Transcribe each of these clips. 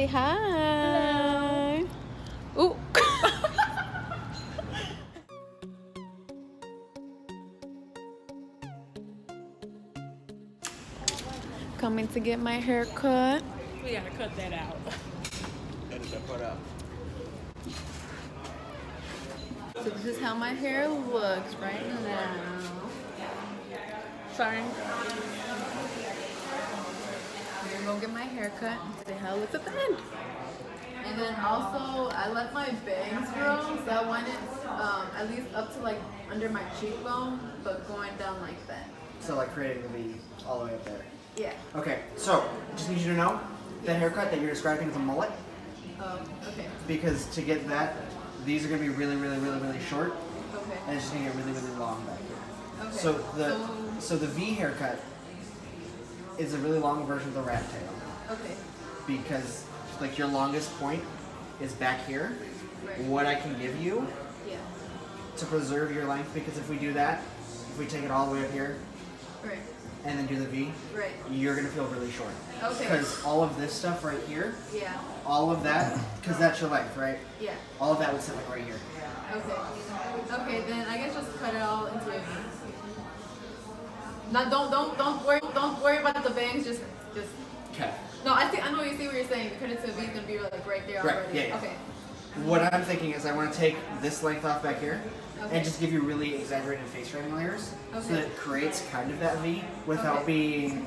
say hi. Ooh. Coming to get my hair cut. We gotta cut that out. Edit that part out. So this is how my hair looks right now. Sorry. I'm gonna go get my hair cut and see how it looks at the end. And then also, I let my bangs grow, so I want it um, at least up to like under my cheekbone, but going down like that. So like creating the V all the way up there. Yeah. Okay, so just need you to know the haircut that you're describing is a mullet Um, okay. because to get that, these are gonna be really, really, really, really short, Okay. and it's just gonna get really, really long back here. Okay. So the So- so the V haircut is a really long version of the rat tail Okay. because like your longest point is back here. Right. What I can give you Yeah. to preserve your length because if we do that, if we take it all the way up here Right. and then do the V, Right. you're gonna feel really short. Okay. Because all of this stuff right here, Yeah. all of that, because that's your length, right? Yeah. All of that would sit like right here. Okay. Okay, then I guess just cut it all into a V. Now don't don't don't worry don't worry about the bangs. Just just Okay. no. I think I know you see what you're saying. Cut it to V. It's gonna be like right there Right, already. yeah, yeah. Okay. What I'm thinking is I want to take this length off back here Okay. and just give you really exaggerated face framing layers so that it creates kind of that V without Okay. being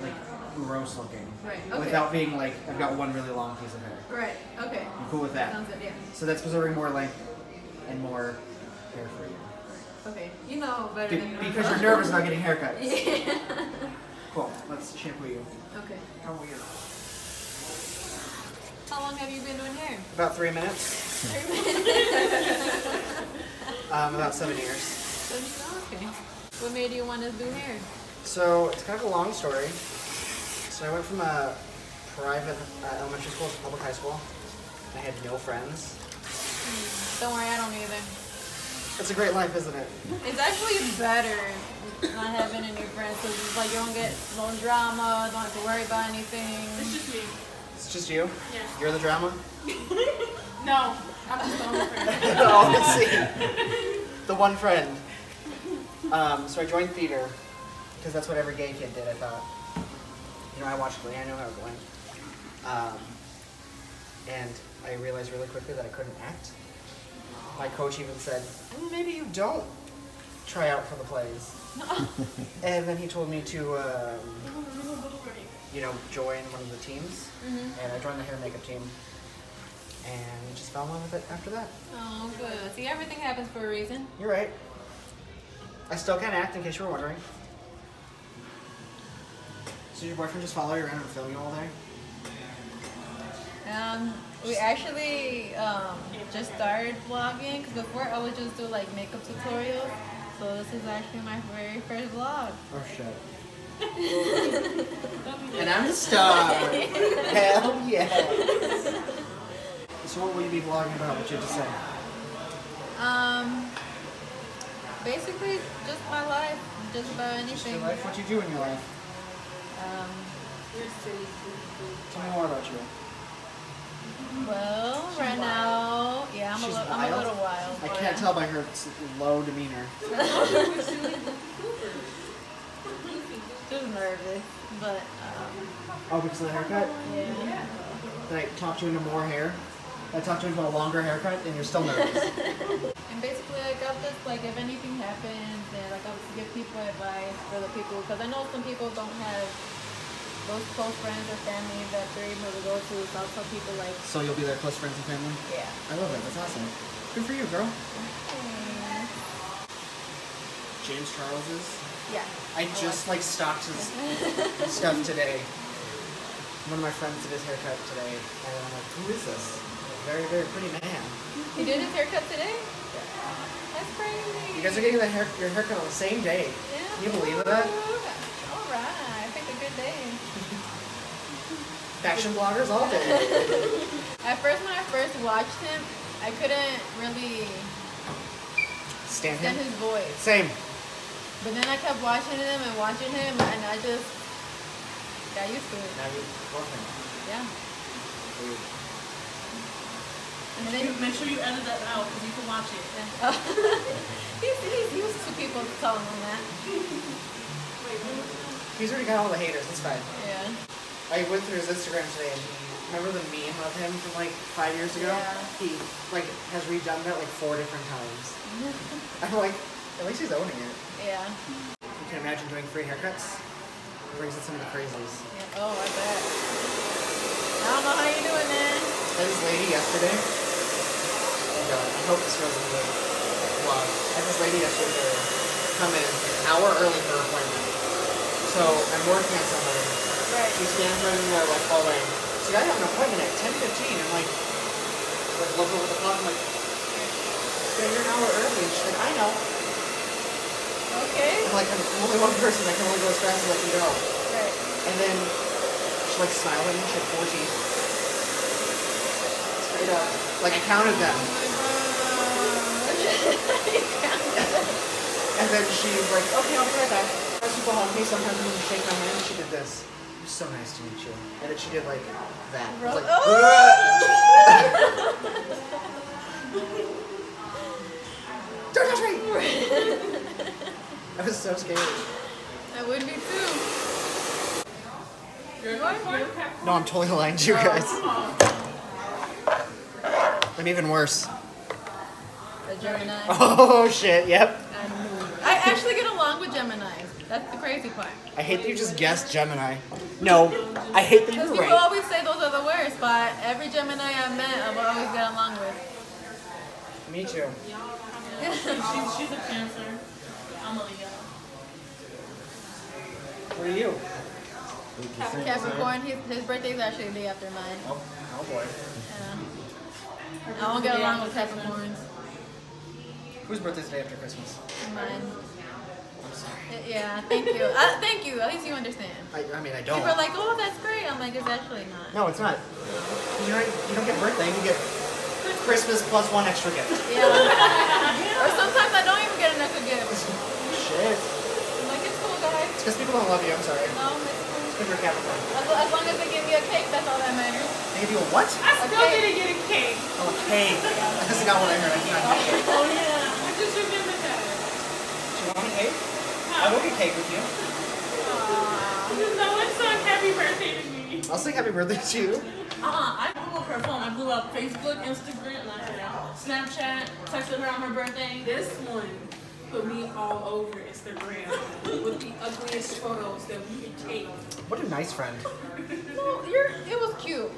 like gross looking. Right, okay. Without being like I've got one really long piece of hair. Right. Okay. I'm cool with that. Sounds good. Yeah. So that's preserving more length and more hair for you. Okay. You know better Be- than me. because you're nervous about getting haircuts. Yeah. Cool. Let's shampoo you. okay. How are you? How long have you been doing hair? About three minutes. um, about seven years. Okay. What made you want to do hair? So it's kind of a long story. So I went from a private uh, elementary school to public high school. I had no friends. Don't worry, I don't either. It's a great life, isn't it? It's actually better not having any new friends because it's like you don't get no drama, don't have to worry about anything. It's just me. It's just you. Yeah. You're the drama. No, I'm just the only friend. oh, let's see. The one friend. Um, so I joined theater because that's what every gay kid did. I thought. You know, I watched Glee. I know how it went. Um, and I realized really quickly that I couldn't act. My coach even said, "Mm, maybe you don't try out for the plays. and then he told me to, um, you know, join one of the teams. And I joined the hair and makeup team. And just fell in love with it after that. Oh, good. See, everything happens for a reason. You're right. I still can't act, in case you were wondering. So your boyfriend just follow you around and film you all day? Um, we actually um, just started vlogging because before I would just do like makeup tutorials. So this is actually my very first vlog. Oh shit. and I'm the star. Hell yeah. So what will you be vlogging about? What you have to say? Um, basically just my life, just about Just anything. your life, what you do in your life. Um, Tell me more about you. Well, right now, yeah, I'm a, little, I'm a little wild. I can't tell by her low demeanor. Just nervous, but um, Oh, because of the haircut? yeah. Did I talk you into more hair? I talked to you into a longer haircut and you're still nervous. And basically, like I'll just like if anything happens, then like I'll give people advice for the people because I know some people don't have those close friends or family that they're able to go to. So I'll tell people like, so you'll be their close friends and family? yeah. I love it. That's awesome. Good for you, girl. James Charles's. Yeah. I just like stocked his stuff today. One of my friends did his haircut today, and I'm like, who is this? Very, very pretty man. He did his haircut today. That's crazy. You guys are getting the hair, your haircut on the same day. Yeah. Can you believe that? All right. I picked a good day. Fashion bloggers all day. At first, when I first watched him, I couldn't really Stand stand him. his voice. Same. But then I kept watching him and watching him, and I just got used to it. Now you love him. Yeah. And then Make sure you edit that out because you can watch it. Oh. he's, he's used to people telling him that. He's already got all the haters. It's fine. Yeah. I went through his Instagram today and he, remember the meme of him from like five years ago? Yeah. He like has redone that like four different times. I'm like, at least he's owning it. Yeah. You can imagine doing free haircuts. It Brings in some of the crazies. yeah. Oh, I bet. I don't know how you doing, man. I had this lady yesterday. Oh god, I hope this goes in the vlog. I had this lady yesterday come in an hour early for her appointment. So I'm working on somebody. Right. She stands right in there uh, like all like, see I have an appointment at 10.15. I'm like, like look over the clock, I'm like, yeah, you're an hour early. And she's like, I know. Okay. I'm like, I'm only one person that can only go as fast as I can go. Right. And then she like me, she had four teeth. Straight up. Like I counted them. And then she was like, okay, I'll be right back. Sometimes people hug me, sometimes when you shake my hand, she did this. It was so nice to meet you. And then she did like that. Was like, oh! Don't touch me! I was so scared. I would be too. You're going for? No, I'm totally lying to you oh, guys. I'm even worse. A Gemini. Oh shit, yep. I. I actually get along with Geminis. That's the crazy part. I hate that you just guessed Gemini. No, I hate that Because you're people right. always say those are the worst, but every Gemini I've met, I've always got along with. Me too. She's, she's a cancer. I'm a Leo. What are you? Capricorn, his, his birthday's actually the day after mine. Oh, oh boy. Yeah. I won't get along with Capricorns. Whose birthday's the day after Christmas? Mine. I'm sorry. Yeah, thank you. Uh, thank you. At least you understand. I, I mean, I don't. People are like, oh, that's great. I'm like, it's actually not. no, it's not. You don't, you don't get birthday, you get Christmas plus one extra gift. Yeah. or sometimes I don't even get an extra gift. Shit. I'm like, it's cool, guys. It's because people don't love you, I'm sorry. No, it's cool. It's because you're a Capricorn. As, as long as they give me a cake, that's all that matters. They give you a what? I still Okay. didn't get a cake. Oh, a cake. That's not what I heard. I did not get cake. Oh yeah. I just remembered that. Do you want a cake? I will get cake with you. No one sung happy birthday to me. I'll sing happy birthday to you. Uh-uh, I blew up her phone. I blew up Facebook, Instagram, not her, Snapchat, texted her on her birthday. This one put me all over Instagram with the ugliest photos that we could take. What a nice friend. No, you're, it was cute.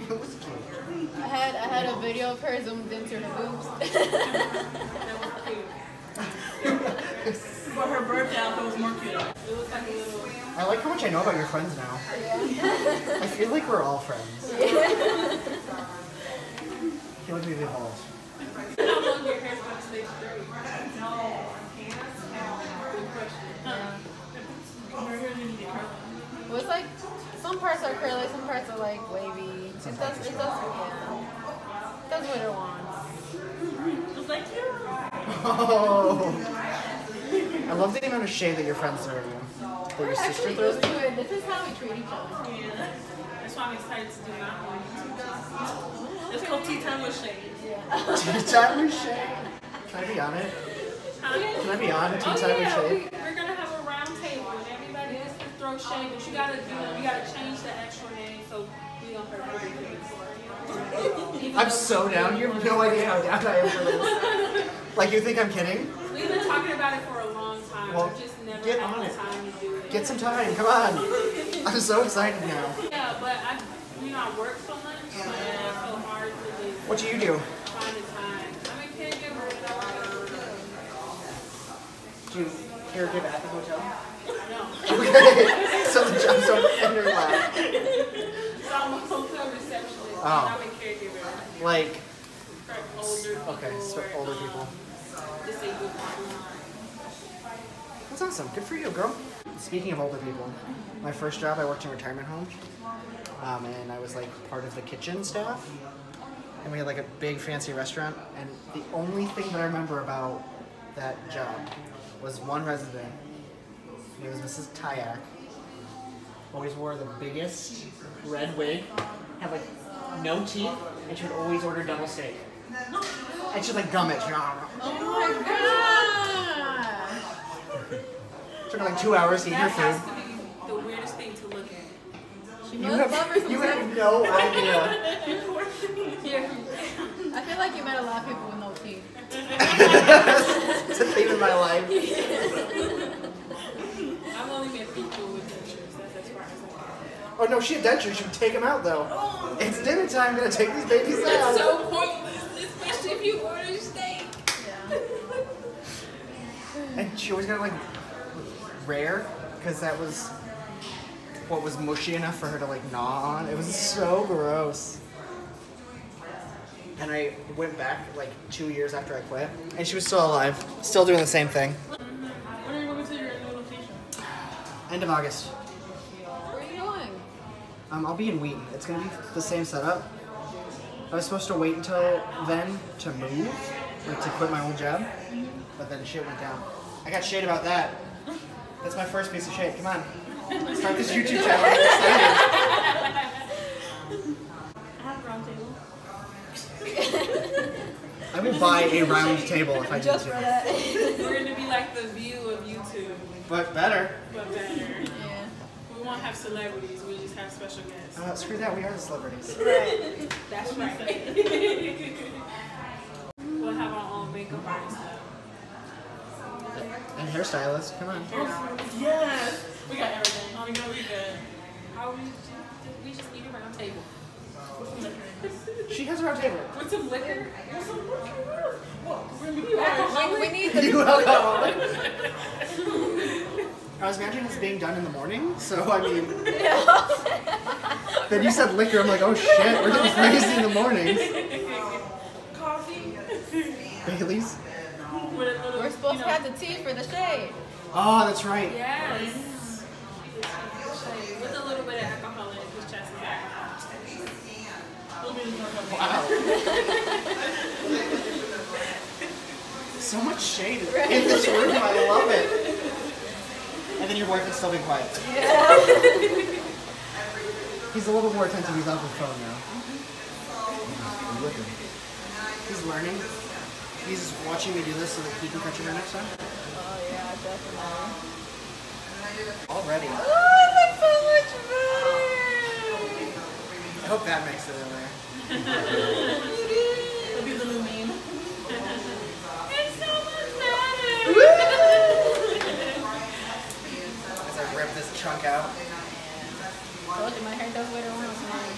It was cute. I had I had a video of her zoomed into her boobs. That was cute. but her birthday outfit was more cute. It was like a little. I like how much I know about your friends now. I feel like we're all friends. I feel like we've evolved. How long your hair's gonna stay straight? No. Good question. Her hair didn't get curly. Well, it's like some parts are curly, some parts are like wavy. It does, it does, yeah. It does what it wants. Just like you. Oh. I love the amount of shade that your friends throw at you. That your sister throws at you. This is how we treat each other. Yeah. That's why I'm excited to do my own It's called Tea Time with Shade. Tea time with shade. Can I be on it? Huh? Can I be on tea Oh time with yeah, we, shade? we're gonna have a round table and everybody gets to throw shade, but you gotta do it. you gotta change the actual name so we don't hurt everything. I'm so down. You have no idea how down I am for this. Like you think I'm kidding? We've been talking about it for a long time. Well, just never get on the it. time to do it. Get some time. Come on. I'm so excited now. yeah, but I, you know, I work so much and it's so hard to just What do you do? find the time. I'm a caregiver. Do you caregive at the hotel? No. Okay. so the job's so in your lap. So I'm a hotel receptionist. Oh. I'm a caregiver Like, for older people. okay, so older um, people. Disabled people. That's awesome. Good for you, girl. Speaking of older people, my first job I worked in a retirement home, um, and I was like part of the kitchen staff, and we had like a big fancy restaurant. And the only thing that I remember about that job was one resident. It was Mrs. Tyak, always wore the biggest red wig, had like no teeth, and she would always order double steak. And she'd like gum it. She'd, Oh my god! Took like two hours to eat her That has food. the weirdest thing to look at. She You must love her have, some you have no idea. Here. I feel like you met a lot of people with no teeth. it's a theme in my life. I've only met people with dentures. That's as far as I Oh no, she had dentures. She would take them out though. Oh. It's dinner time. Gonna take these babies go. It's out. so pointless, especially if you order steak. Yeah. And she always got like rare because that was what was mushy enough for her to like gnaw on. It was so gross. And I went back like two years after I quit, and she was still alive, still doing the same thing. When are you moving to your location? End of August. Where are you going? Um, I'll be in Wheaton. It's gonna be the same setup. I was supposed to wait until then to move, like to quit my old job, but then shit went down. I got shade about that. That's my first piece of shade. Come on, start this YouTube channel. I'm excited. I have a round table. I will buy a round table if I need Just for to, that. We're gonna be like the view of YouTube, but better. but better. yeah. We won't have celebrities. We just have special guests. Uh, screw that. We are the celebrities. That's right. we'll have our own makeup artist. And hairstylist. Come on. Yes. We got everything. Oh, we gonna be good. How we we just need a round table. She has a round table. With some liquor. With some liquor. What? We're gonna be alcoholic. We, we need the You alcoholic. I was imagining this being done in the morning, so I mean. Then you said liquor, I'm like, oh shit, we're getting crazy in the mornings. Coffee. Bailey's? With a little, We're supposed you to have the tea for the shade. Oh, that's right. Yes. With a little bit of alcohol in it, just chest and back. We'll be more comfortable. Wow. so much shade in this room, I love it. And then your wife boyfriend's still being quiet. Yeah. He's a little more attentive, he's off his phone now. Mm-hmm. He's learning. He's watching me do this so that he can catch it next time. Oh yeah, definitely. Already. Oh, it looks so much better. I hope that makes it in there. It'll be the new meme. it's so much As I rip this chunk out. Told you my hair does what it wants, man.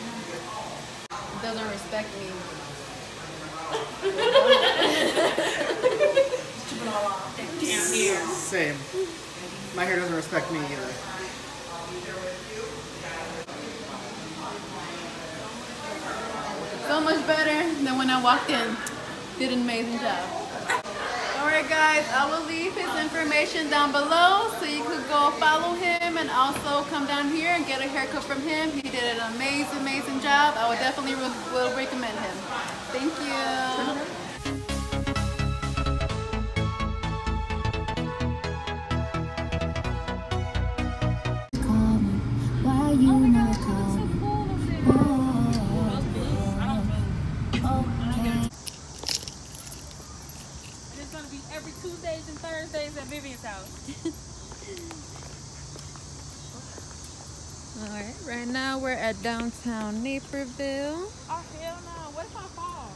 It doesn't respect me. Same. My hair doesn't respect me either. So much better than when I walked in. Did an amazing job. Alright guys, I will leave his information down below so go follow him and also come down here and get a haircut from him. He did an amazing, amazing job. I would definitely will recommend him. Thank you. Downtown Naperville. Oh hell no! What if I fall?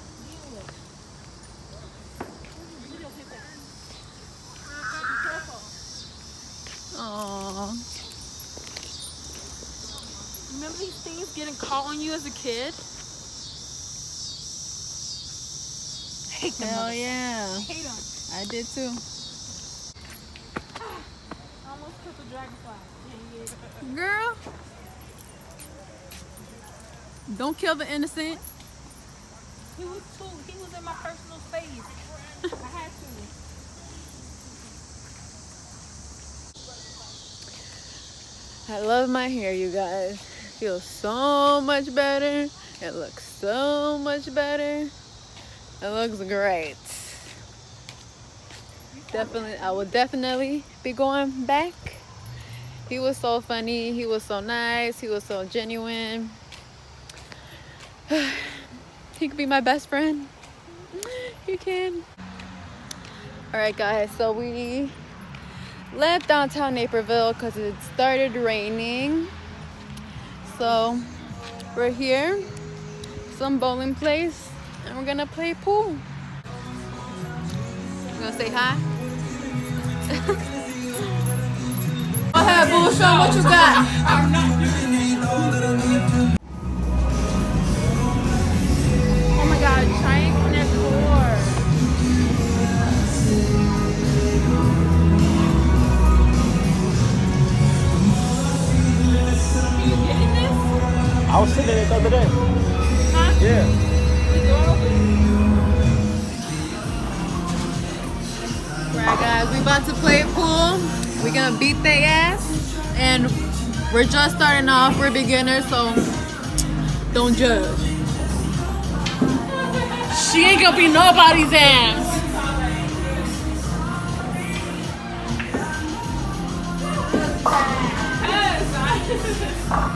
Aww. Remember these things getting caught on you as a kid? hate them. Hell yeah. hate them. I did too. I almost killed the dragonfly. Girl. Don't kill the innocent. He was too. He was in my personal space. I had to. I love my hair, you guys. Feels so much better. It looks so much better. It looks great. Definitely, I will definitely be going back He was so funny. He was so nice. He was so genuine. he could be my best friend. You can. All right, guys. So we left downtown Naperville because it started raining. So we're here, some bowling place, and we're gonna play pool. You gonna say hi? Go ahead, boo. What you got. Just starting off. We're beginners, so don't judge. She ain't gonna be nobody's ass.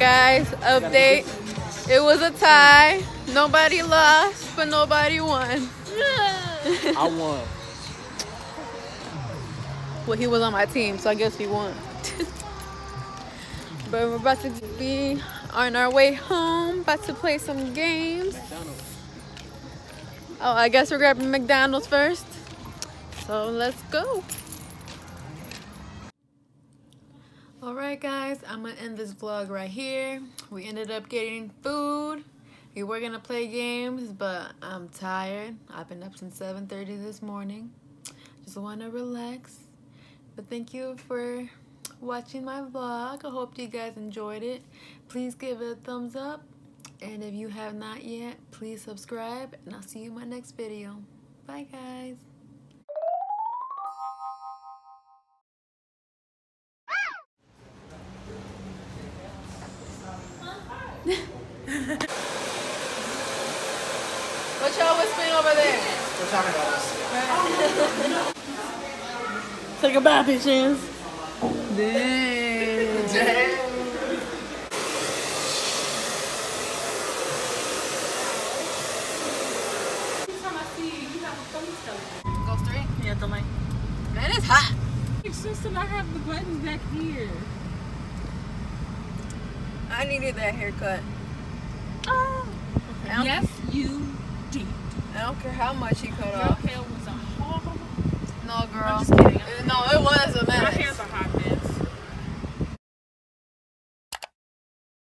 guys, update. It was a tie. Nobody lost, but nobody won. I won. Well, he was on my team, so I guess he won. but we're about to be on our way home, about to play some games. Oh, I guess we're grabbing McDonald's first. So let's go. All right, guys, I'm gonna end this vlog right here. We ended up getting food. We were gonna play games, but I'm tired. I've been up since 7:30 this morning. Just want to relax. But thank you for watching my vlog. I hope you guys enjoyed it. Please give it a thumbs up. And if you have not yet, please subscribe. And I'll see you in my next video. Bye, guys. What y'all whispering over there? We're talking about us. Take a bye, bitches. Go straight. Yeah, the mic. Man, it's hot. It's just that I have the buttons back here. I needed that haircut. I Yes, you did. I don't care how much he cut Your off. hair was a hog. No, girl. I'm just kidding. No, it was a My hair's a hot mess.